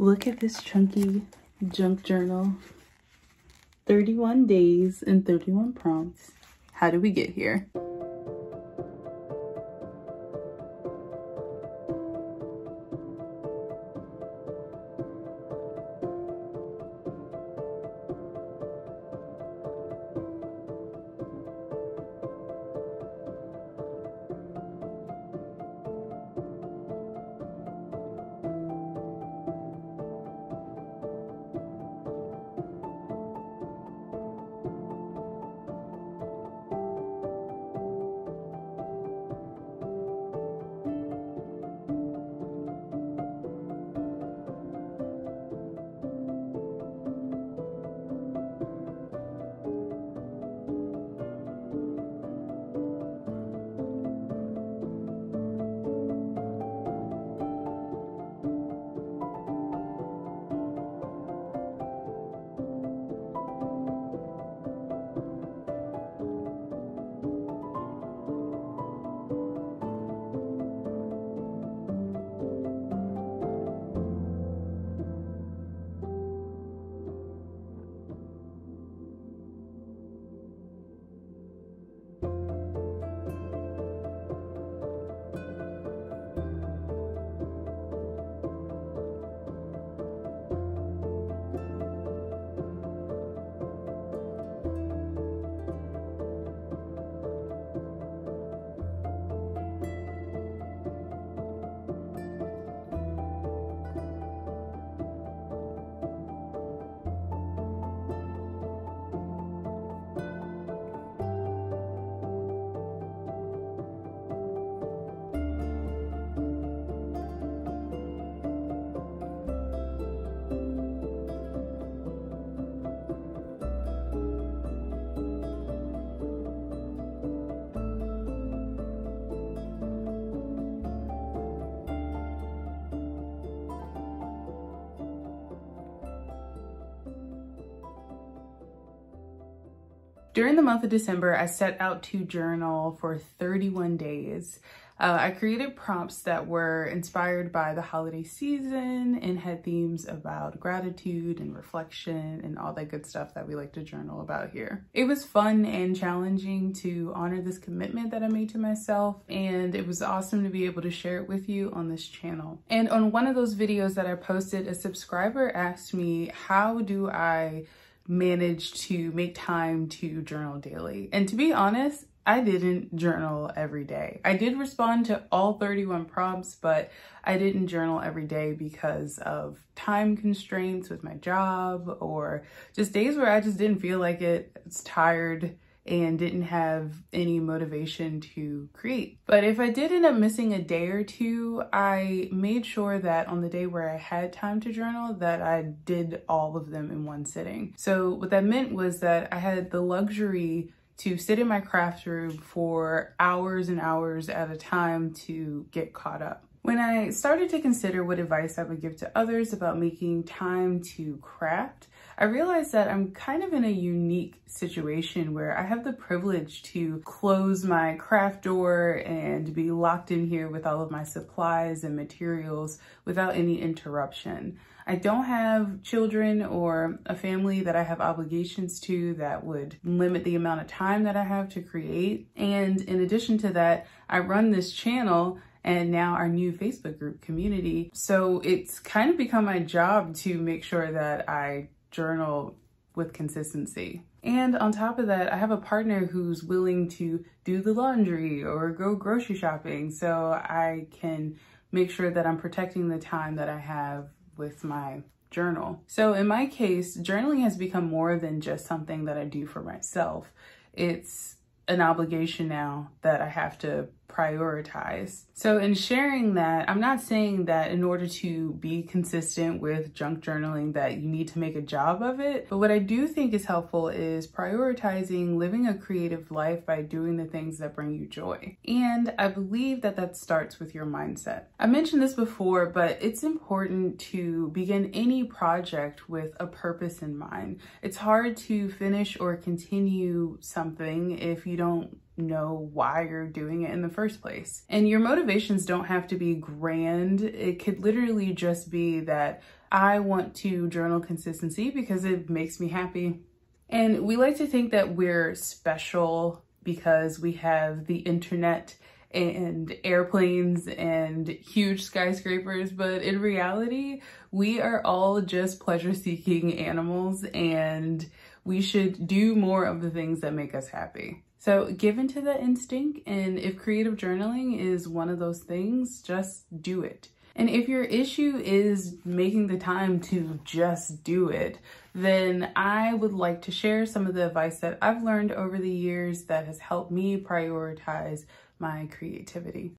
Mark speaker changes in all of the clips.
Speaker 1: Look at this chunky junk journal. 31 days and 31 prompts. How did we get here? During the month of December, I set out to journal for 31 days. Uh, I created prompts that were inspired by the holiday season and had themes about gratitude and reflection and all that good stuff that we like to journal about here. It was fun and challenging to honor this commitment that I made to myself and it was awesome to be able to share it with you on this channel. And on one of those videos that I posted, a subscriber asked me, how do I managed to make time to journal daily. And to be honest, I didn't journal every day. I did respond to all 31 prompts, but I didn't journal every day because of time constraints with my job or just days where I just didn't feel like it. It's tired and didn't have any motivation to create. But if I did end up missing a day or two, I made sure that on the day where I had time to journal that I did all of them in one sitting. So what that meant was that I had the luxury to sit in my craft room for hours and hours at a time to get caught up. When I started to consider what advice I would give to others about making time to craft, I realized that I'm kind of in a unique situation where I have the privilege to close my craft door and be locked in here with all of my supplies and materials without any interruption. I don't have children or a family that I have obligations to that would limit the amount of time that I have to create. And in addition to that, I run this channel and now our new Facebook group community. So it's kind of become my job to make sure that I journal with consistency. And on top of that, I have a partner who's willing to do the laundry or go grocery shopping so I can make sure that I'm protecting the time that I have with my journal. So in my case, journaling has become more than just something that I do for myself. It's an obligation now that I have to prioritize. So in sharing that, I'm not saying that in order to be consistent with junk journaling that you need to make a job of it, but what I do think is helpful is prioritizing living a creative life by doing the things that bring you joy. And I believe that that starts with your mindset. I mentioned this before, but it's important to begin any project with a purpose in mind. It's hard to finish or continue something if you don't know why you're doing it in the first place. And your motivations don't have to be grand. It could literally just be that I want to journal consistency because it makes me happy. And we like to think that we're special because we have the internet and airplanes and huge skyscrapers, but in reality, we are all just pleasure seeking animals and we should do more of the things that make us happy. So give into the instinct, and if creative journaling is one of those things, just do it. And if your issue is making the time to just do it, then I would like to share some of the advice that I've learned over the years that has helped me prioritize my creativity.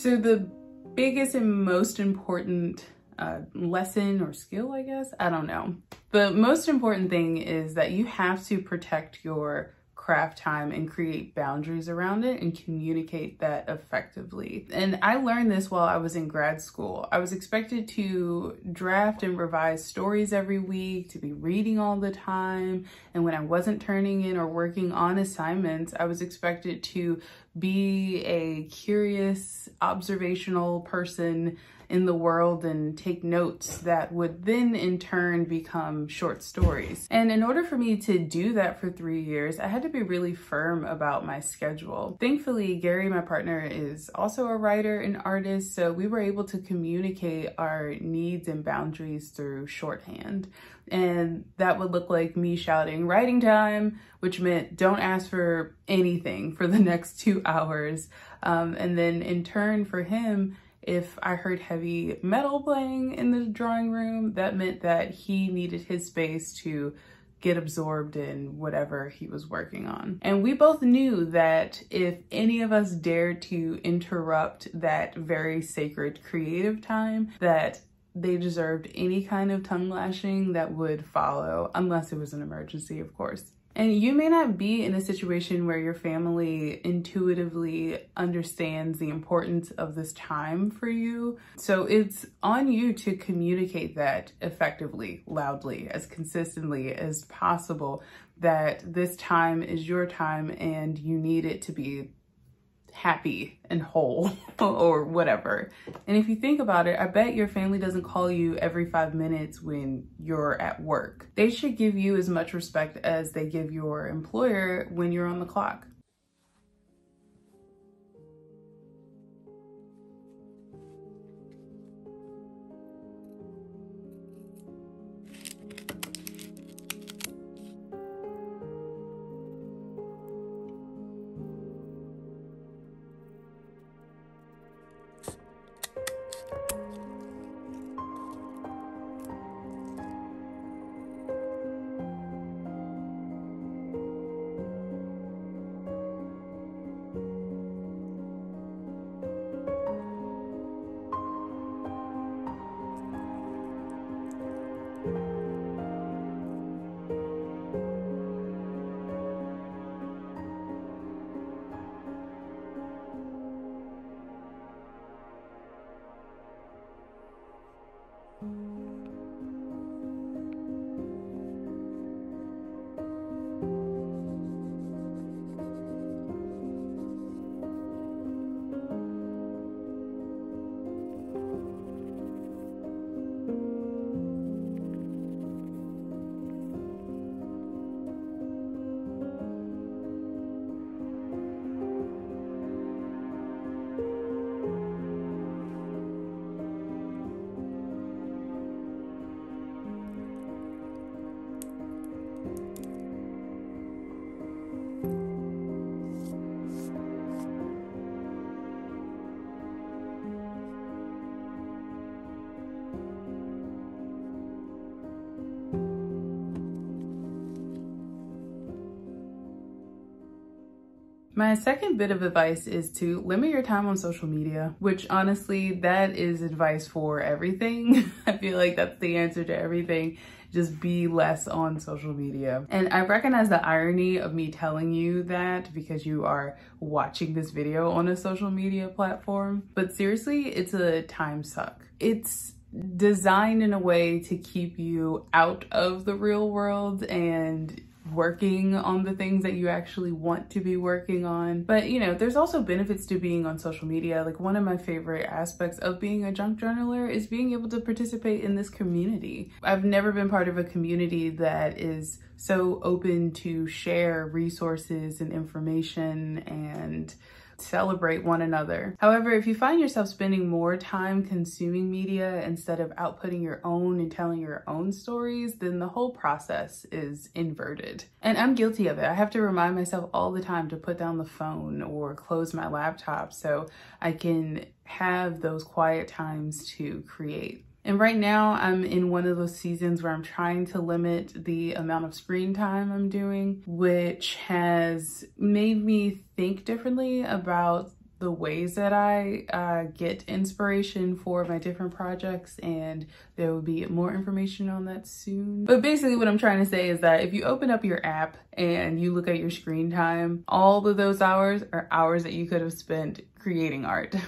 Speaker 1: So the biggest and most important uh, lesson or skill, I guess, I don't know. The most important thing is that you have to protect your craft time and create boundaries around it and communicate that effectively. And I learned this while I was in grad school. I was expected to draft and revise stories every week, to be reading all the time. And when I wasn't turning in or working on assignments, I was expected to be a curious, observational person in the world and take notes that would then in turn become short stories. And in order for me to do that for three years, I had to be really firm about my schedule. Thankfully, Gary, my partner, is also a writer and artist, so we were able to communicate our needs and boundaries through shorthand. And that would look like me shouting writing time, which meant don't ask for anything for the next two hours. Um, and then in turn for him, if I heard heavy metal playing in the drawing room, that meant that he needed his space to get absorbed in whatever he was working on. And we both knew that if any of us dared to interrupt that very sacred creative time, that they deserved any kind of tongue lashing that would follow, unless it was an emergency, of course. And you may not be in a situation where your family intuitively understands the importance of this time for you. So it's on you to communicate that effectively, loudly, as consistently as possible that this time is your time and you need it to be happy and whole or whatever. And if you think about it, I bet your family doesn't call you every five minutes when you're at work. They should give you as much respect as they give your employer when you're on the clock. My second bit of advice is to limit your time on social media, which honestly, that is advice for everything. I feel like that's the answer to everything just be less on social media. And I recognize the irony of me telling you that because you are watching this video on a social media platform, but seriously, it's a time suck. It's designed in a way to keep you out of the real world and working on the things that you actually want to be working on. But you know, there's also benefits to being on social media. Like one of my favorite aspects of being a junk journaler is being able to participate in this community. I've never been part of a community that is so open to share resources and information and celebrate one another. However, if you find yourself spending more time consuming media instead of outputting your own and telling your own stories, then the whole process is inverted. And I'm guilty of it. I have to remind myself all the time to put down the phone or close my laptop so I can have those quiet times to create. And right now I'm in one of those seasons where I'm trying to limit the amount of screen time I'm doing, which has made me think differently about the ways that I uh, get inspiration for my different projects and there will be more information on that soon. But basically what I'm trying to say is that if you open up your app and you look at your screen time, all of those hours are hours that you could have spent creating art.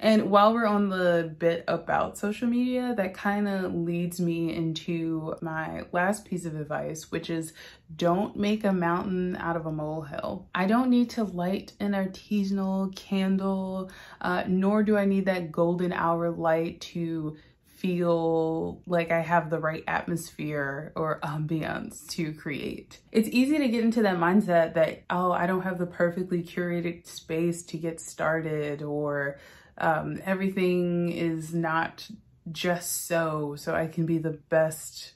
Speaker 1: And while we're on the bit about social media, that kind of leads me into my last piece of advice, which is don't make a mountain out of a molehill. I don't need to light an artisanal candle, uh, nor do I need that golden hour light to feel like I have the right atmosphere or ambiance to create. It's easy to get into that mindset that, oh, I don't have the perfectly curated space to get started or um, everything is not just so, so I can be the best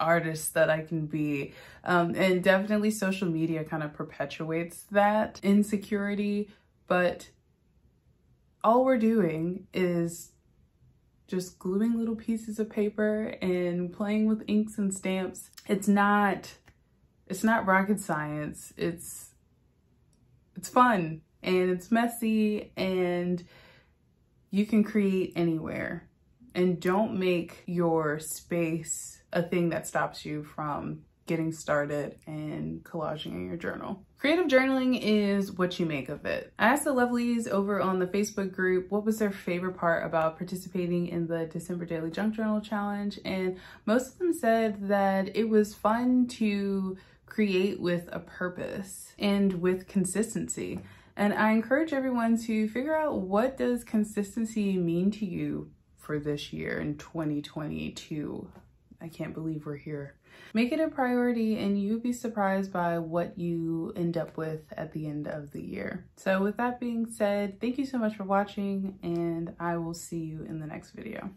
Speaker 1: artist that I can be. Um, and definitely social media kind of perpetuates that insecurity, but all we're doing is just gluing little pieces of paper and playing with inks and stamps. It's not, it's not rocket science. It's, it's fun and it's messy and you can create anywhere and don't make your space a thing that stops you from getting started and collaging in your journal. Creative journaling is what you make of it. I asked the lovelies over on the Facebook group what was their favorite part about participating in the December Daily Junk Journal Challenge and most of them said that it was fun to create with a purpose and with consistency. And I encourage everyone to figure out what does consistency mean to you for this year in 2022. I can't believe we're here. Make it a priority and you'll be surprised by what you end up with at the end of the year. So with that being said, thank you so much for watching and I will see you in the next video.